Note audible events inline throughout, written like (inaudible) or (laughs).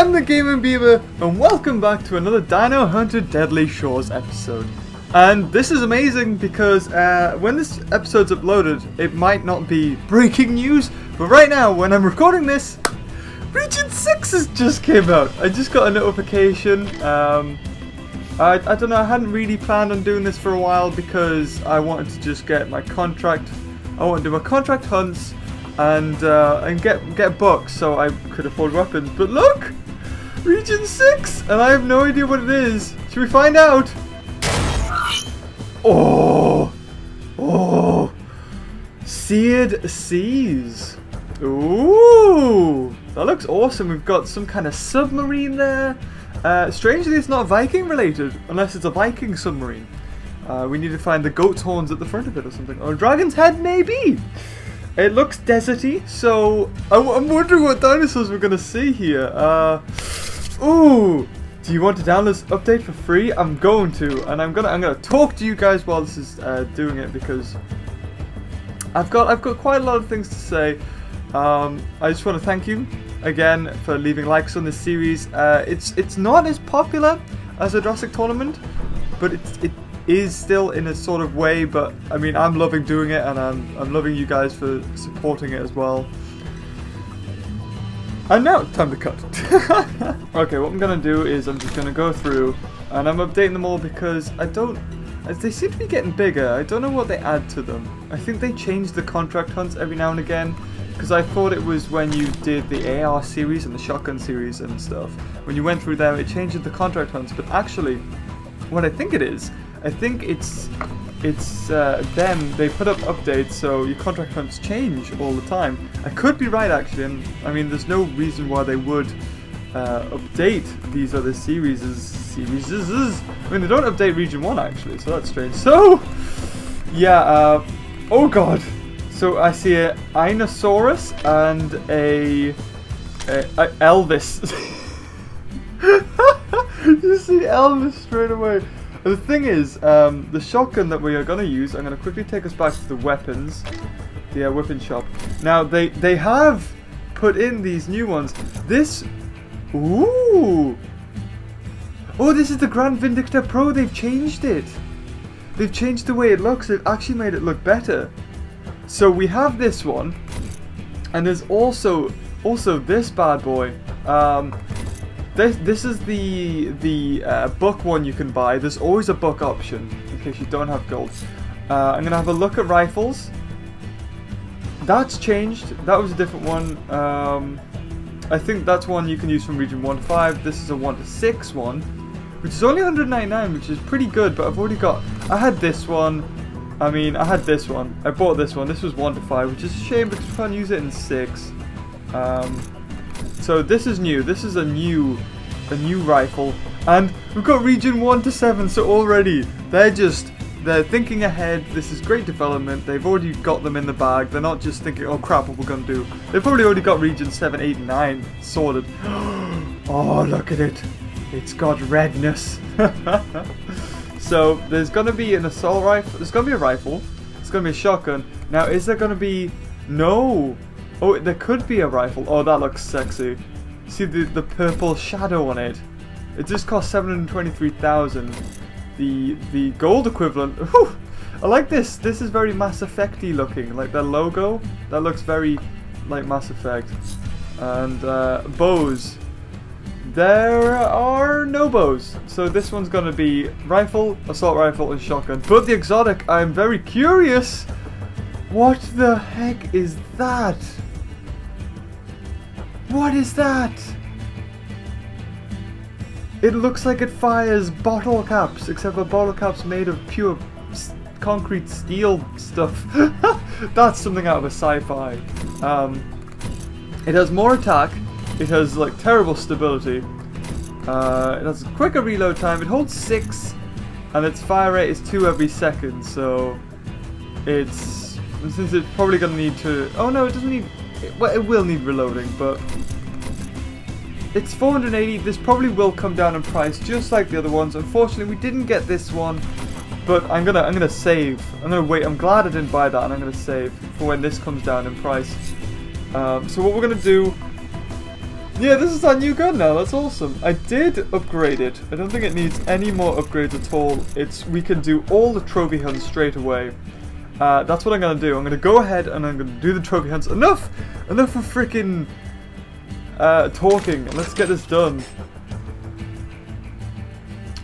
I'm the Gaming Beaver, and welcome back to another Dino Hunter Deadly Shores episode. And this is amazing because uh, when this episode's uploaded, it might not be breaking news, but right now, when I'm recording this, Region 6 has just came out. I just got a notification. Um, I, I don't know, I hadn't really planned on doing this for a while because I wanted to just get my contract. I want to do my contract hunts and uh, and get get books so I could afford weapons. But look, Region Six, and I have no idea what it is. Should we find out? Oh, oh, seared seas. Ooh, that looks awesome. We've got some kind of submarine there. Uh, strangely, it's not Viking related, unless it's a Viking submarine. Uh, we need to find the goat's horns at the front of it or something. Or a dragon's head, maybe. It looks deserty, so I'm, wondering what dinosaurs we're gonna see here. Uh, ooh, do you want to download this update for free? I'm going to, and I'm gonna I'm gonna talk to you guys while this is uh, doing it because I've got I've got quite a lot of things to say. Um, I just want to thank you again for leaving likes on this series. Uh, it's it's not as popular as a Jurassic Tournament, but it's it is still in a sort of way, but I mean, I'm loving doing it and I'm, I'm loving you guys for supporting it as well. And now, it's time to cut. (laughs) okay, what I'm to do is I'm just to go through and I'm updating them all because I don't... As they seem to be getting bigger. I don't know what they add to them. I think they change the contract hunts every now and again because I thought it was when you did the AR series and the shotgun series and stuff. When you went through them, it changed the contract hunts, but actually, what I think it is, I think it's it's uh, them. They put up updates so your contract hunts change all the time. I could be right actually. I mean, there's no reason why they would uh, update these other series. Series. I mean, they don't update Region One actually, so that's strange. So, yeah. Uh, oh God. So I see a Einiosaurus and a, a, a Elvis. (laughs) you see Elvis straight away. The thing is, um, the shotgun that we are going to use, I'm going to quickly take us back to the weapons, the uh, weapon shop. Now, they, they have put in these new ones. This, ooh. Oh, this is the Grand Vindicta Pro. They've changed it. They've changed the way it looks. They've actually made it look better. So we have this one. And there's also, also this bad boy. Um, this this is the the uh, book one you can buy. There's always a book option in case you don't have gold. Uh, I'm gonna have a look at rifles. That's changed. That was a different one. Um, I think that's one you can use from region 1 to 5. This is a 1 to 6 one, which is only 199, which is pretty good, but I've already got... I had this one. I mean, I had this one. I bought this one. This was 1 to 5, which is a shame because we can't use it in 6. Um, so this is new. This is a new, a new rifle, and we've got region one to seven. So already they're just they're thinking ahead. This is great development. They've already got them in the bag. They're not just thinking, oh crap, what we're gonna do. They've probably already got region seven, eight, nine sorted. (gasps) oh, look at it. It's got redness. (laughs) so there's gonna be an assault rifle. There's gonna be a rifle. It's gonna be a shotgun. Now, is there gonna be no? Oh, there could be a rifle. Oh, that looks sexy. See the, the purple shadow on it? It just costs 723,000. The the gold equivalent. (laughs) Whew, I like this. This is very Mass Effecty looking. Like the logo. That looks very like Mass Effect. And uh, bows. There are no bows. So this one's to be rifle, assault rifle, and shotgun. But the exotic, I'm very curious. What the heck is that? What is that? It looks like it fires bottle caps, except for bottle caps made of pure concrete steel stuff. (laughs) That's something out of a sci-fi. Um, it has more attack. It has like terrible stability. Uh, it has a quicker reload time. It holds six, and its fire rate is two every second. So it's since it's probably gonna need to. Oh no, it doesn't need it, well, it will need reloading, but it's 480. This probably will come down in price, just like the other ones. Unfortunately, we didn't get this one, but I'm gonna I'm gonna save. I'm gonna wait. I'm glad I didn't buy that, and I'm gonna save for when this comes down in price. Um, so what we're gonna do? Yeah, this is our new gun now. That's awesome. I did upgrade it. I don't think it needs any more upgrades at all. It's We can do all the trophy hunts straight away. Uh, that's what I'm to do. I'm to go ahead and I'm to do the trophy hunts. Enough! Enough of freaking uh, talking. Let's get this done.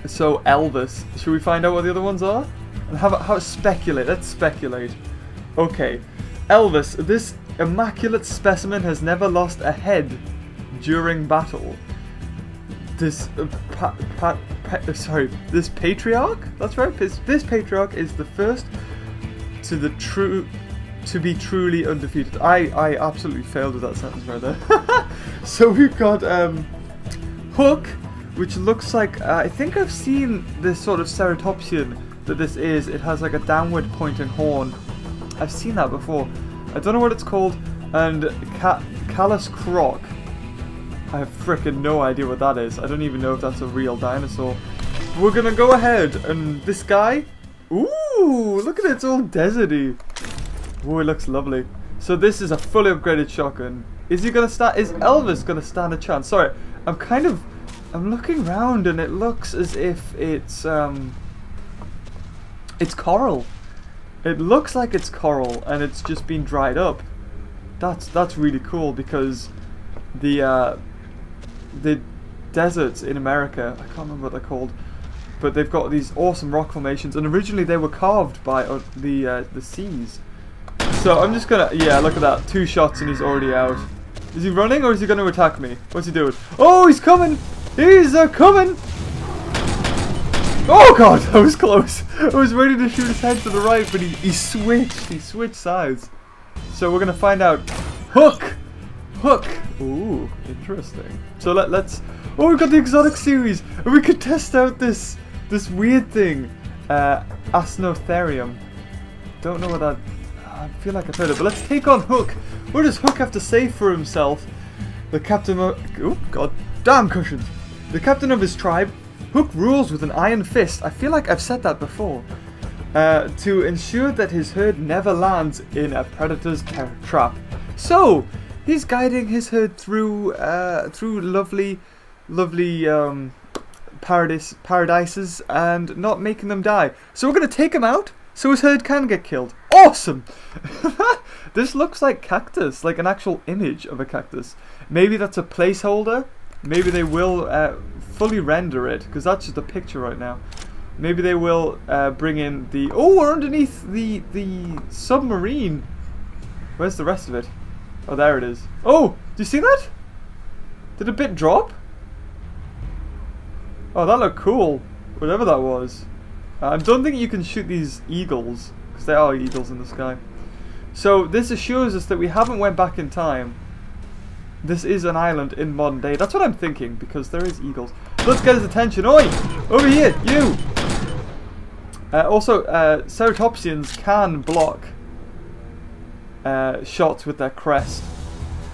So, Elvis. Should we find out what the other ones are? And how how speculate? Let's speculate. Okay. Elvis, this immaculate specimen has never lost a head during battle. This uh, pa, pa, pa, sorry, this patriarch. That's right. This, this patriarch is the first to the true to be truly undefeated. I I absolutely failed with that sentence right there. (laughs) so we've got um, Hook, which looks like uh, I think I've seen this sort of ceratopsian that this is. It has like a downward pointing horn. I've seen that before. I don't know what it's called. And Ca Callus Croc. I have freaking no idea what that is. I don't even know if that's a real dinosaur. We're gonna go ahead and this guy. Ooh, look at it, it's all deserty. Ooh, it looks lovely. So this is a fully upgraded shotgun. Is he gonna start? Is Elvis gonna stand a chance? Sorry, I'm kind of, I'm looking around and it looks as if it's um, it's coral. It looks like it's coral and it's just been dried up. That's that's really cool because the uh, the deserts in America, I can't remember what they're called, but they've got these awesome rock formations, and originally they were carved by uh, the uh, the seas. So I'm just gonna, yeah, look at that, two shots and he's already out. Is he running or is he gonna attack me? What's he doing? Oh, he's coming! He's uh, coming! Oh god, (laughs) that was close. I was ready to shoot his head to the right, but he, he switched. He switched sides. So we're gonna find out. Hook! Hook! Ooh, interesting. So let, let's... Oh, we've got the exotic series! And we could test out this this weird thing. Uh, Arsinoitherium. Don't know what that... I feel like I've heard it, but let's take on Hook. What does Hook have to say for himself? The captain of... Oh, god damn cushions. The captain of his tribe Hook rules with an iron fist. I feel like I've said that before. Uh, to ensure that his herd never lands in a predator's trap. So, he's guiding his herd through uh, through lovely, lovely um, paradise paradises and not making them die. So we're gonna take him out so his herd can get killed. Awesome! (laughs) this looks like cactus, like an actual image of a cactus. Maybe that's a placeholder. Maybe they will uh, fully render it, because that's just a picture right now. Maybe they will uh, bring in the... Oh, we're underneath the, the submarine. Where's the rest of it? Oh, there it is. Oh, do you see that? Did a bit drop? Oh, that looked cool. Whatever that was. Uh, I don't think you can shoot these eagles, because there are eagles in the sky. So this assures us that we haven't went back in time this is an island in modern day. That's what I'm thinking, because there is eagles. Let's get his attention. Oi! Over here, you! Uh, also, uh, ceratopsians can block uh, shots with their crest.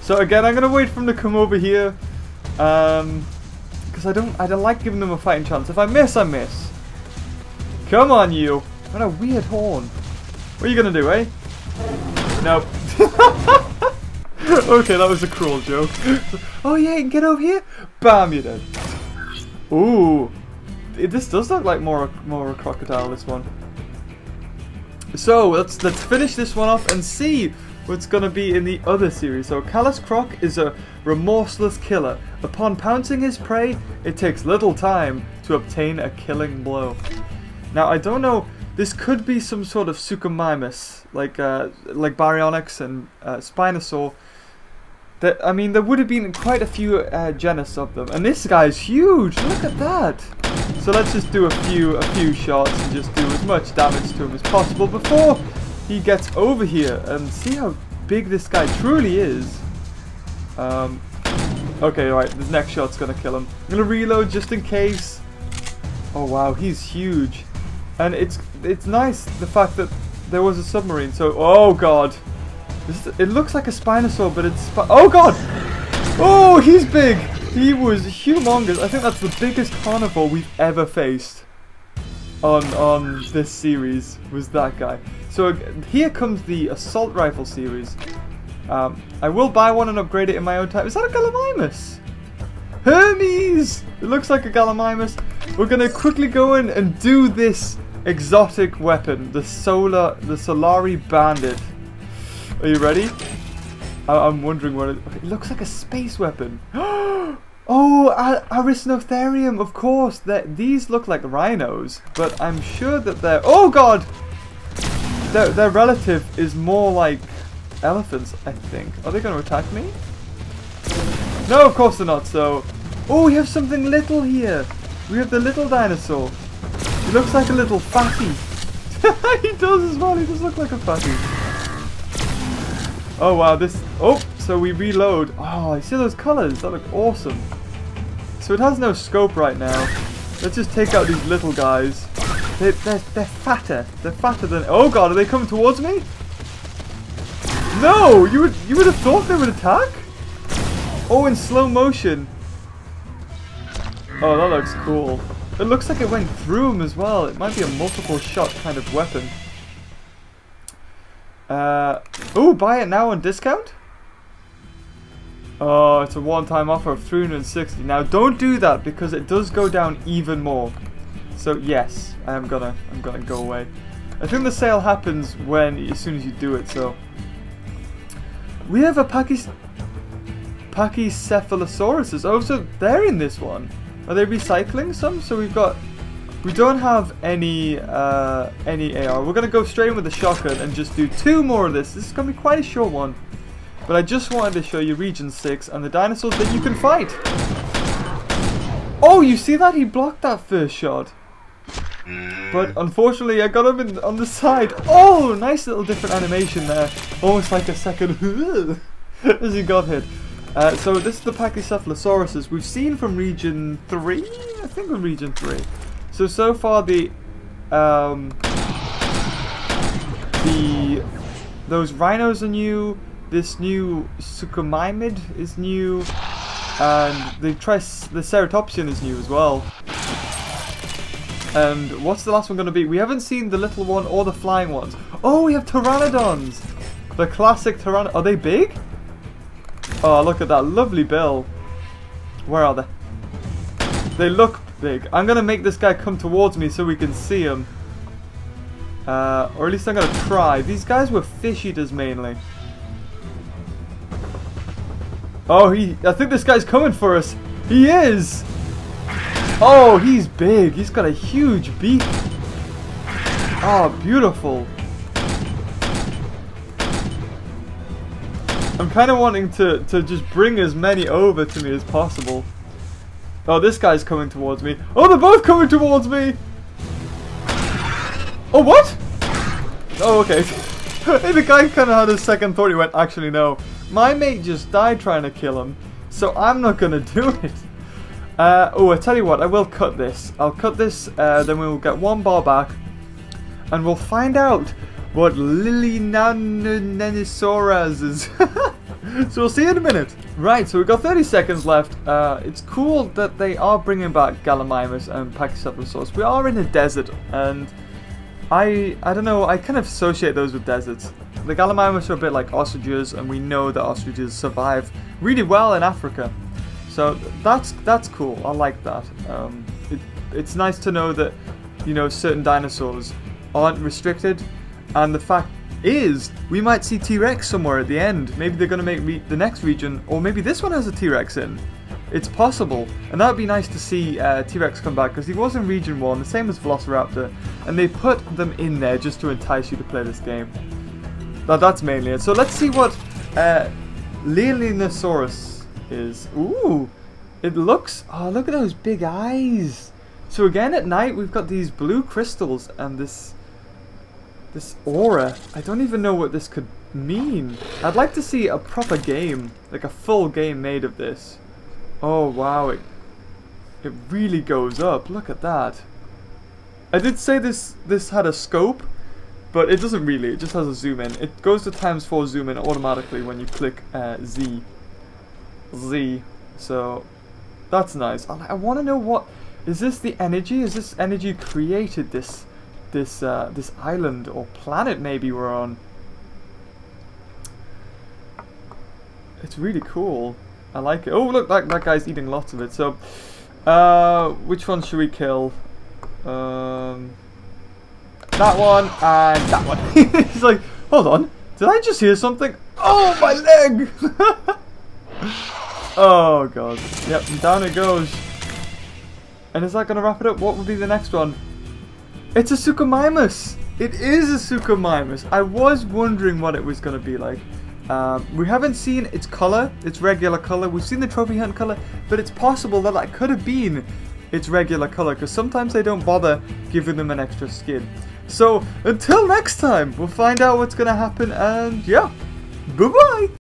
So again, I'm going to wait for him to come over here. Um, because I don't, I don't like giving them a fighting chance. If I miss, I miss. Come on, you. What a weird horn. What are you going to do, eh? Nope. (laughs) okay, that was a cruel joke. (laughs) oh yeah, you can get over here. Bam, you're dead. Ooh, this does look like more more a crocodile. This one. So let's let's finish this one off and see what's gonna be in the other series. So Callus Croc is a remorseless killer. Upon pouncing his prey, it takes little time to obtain a killing blow. Now I don't know. This could be some sort of Suchomimus, like uh, like Baryonyx and uh, Spinosaur, that, I mean, there would have been quite a few uh, genus of them. And this guy's huge! Look at that! So let's just do a few, a few shots and just do as much damage to him as possible before he gets over here. And see how big this guy truly is. Um, okay, alright, this next shot's gonna kill him. I'm gonna reload just in case. Oh wow, he's huge. And it's it's nice the fact that there was a submarine, so... Oh god! This, it looks like a Spinosaur, but it's... Oh god! Oh, he's big! He was humongous. I think that's the biggest carnivore we've ever faced on on this series, was that guy. So here comes the Assault Rifle series. Um, I will buy one and upgrade it in my own time. Is that a Gallimimus? Hermes! It looks like a Gallimimus. We're gonna quickly go in and do this exotic weapon, the Solar, the Solari Bandit. Are you ready? I am wondering what it, it looks like a space weapon. (gasps) oh, Arsinoitherium, of course. These look like rhinos, but I'm sure that they're. Oh God! Their their relative is more like elephants, I think. Are they going to attack me? No, of course they're not. So, oh, we have something little here. We have the little dinosaur. He looks like a little fatty. (laughs) he does as well. He does look like a fatty. Oh wow, this. Oh, so we reload. Oh, I see those colors? That look awesome. So it has no scope right now. Let's just take out these little guys. They, they're, they're fatter. They're fatter than. Oh god, are they coming towards me? No, you would you would have thought they would attack. Oh, in slow motion. Oh, that looks cool. It looks like it went through him as well. It might be a multiple shot kind of weapon. Uh, oh, buy it now on discount? Oh, it's a one-time offer of 360. Now, don't do that because it does go down even more. So yes, I am gonna, I'm gonna go away. I think the sale happens when, as soon as you do it. So we have a Pachys Pachycephalosaurus. Oh, so they're in this one. Are they recycling some? So we've got... We don't have any uh, any AR. We're to go straight in with the shotgun and just do two more of this. This is to be quite a short one. But I just wanted to show you Region 6 and the dinosaurs that you can fight. Oh, you see that? He blocked that first shot. But unfortunately, I got him in, on the side. Oh, nice little different animation there. Almost like a second (laughs) as he got hit. Uh, so this is the Pachycephalosauruses we've seen from region 3? I think from region 3. So, so far the, um, the, those rhinos are new, this new Suchomimus is new, and the, Tris the Ceratopsian is new as well. And what's the last one going to be? We haven't seen the little one or the flying ones. Oh, we have Pteranodons! The classic Pteranodon. Are they big? Oh, look at that lovely bill. Where are they? They look big. I'm going to make this guy come towards me so we can see him. Uh, or at least I'm going to try. These guys were fish eaters mainly. Oh, he. I think this guy's coming for us. He is! Oh, he's big. He's got a huge beak. Oh, beautiful. I'm kind of wanting to, to just bring as many over to me as possible. Oh, this guy's coming towards me. Oh, they're both coming towards me! Oh, what? Oh, okay. (laughs) the guy kind of had a second thought. He went, actually, no. My mate just died trying to kill him, so I'm not going (laughs) to do it. Uh, oh, I tell you what, I will cut this. I'll cut this, uh, then we'll get one bar back, and we'll find out what Liliananisaurus is. (laughs) so we'll see you in a minute. Right, so we've got 30 seconds left. Uh, it's cool that they are bringing back Gallimimus and Pachycephalosaurus. We are in a desert, and I I don't know, I kind of associate those with deserts. The Gallimimus are a bit like ostriches, and we know that ostriches survive really well in Africa. So that's that's cool. I like that. Um, it, it's nice to know that you know certain dinosaurs aren't restricted and the fact is, we might see T-Rex somewhere at the end. Maybe they're going to make the next region, or maybe this one has a T-Rex in. It's possible, and that would be nice to see uh, T-Rex come back, because he was in Region 1, the same as Velociraptor, and they put them in there just to entice you to play this game. Now that's mainly it. So let's see what uh, is. Ooh, it looks, oh look at those big eyes. So again at night we've got these blue crystals and this this aura. I don't even know what this could mean. I'd like to see a proper game, like a full game made of this. Oh wow, it, it really goes up. Look at that. I did say this this had a scope, but it doesn't really. It just has a zoom in. It goes to times 4 zoom in automatically when you click uh, Z. Z. So that's nice. I, I want to know what is this the energy? Is this energy created this this uh, this island or planet maybe we're on. It's really cool. I like it. Oh, look, that, that guy's eating lots of it. So, uh, which one should we kill? Um, that one and that one. (laughs) He's like, hold on. Did I just hear something? Oh, my leg! (laughs) oh, God. Yep, down it goes. And is that going to wrap it up? What would be the next one? It's a Suchomimus! It is a Suchomimus. I was wondering what it was going to be like. Um, we haven't seen its color, its regular color. We've seen the trophy hunt color, but it's possible that that could have been its regular color because sometimes they don't bother giving them an extra skin. So until next time, we'll find out what's going to happen and yeah, bye-bye!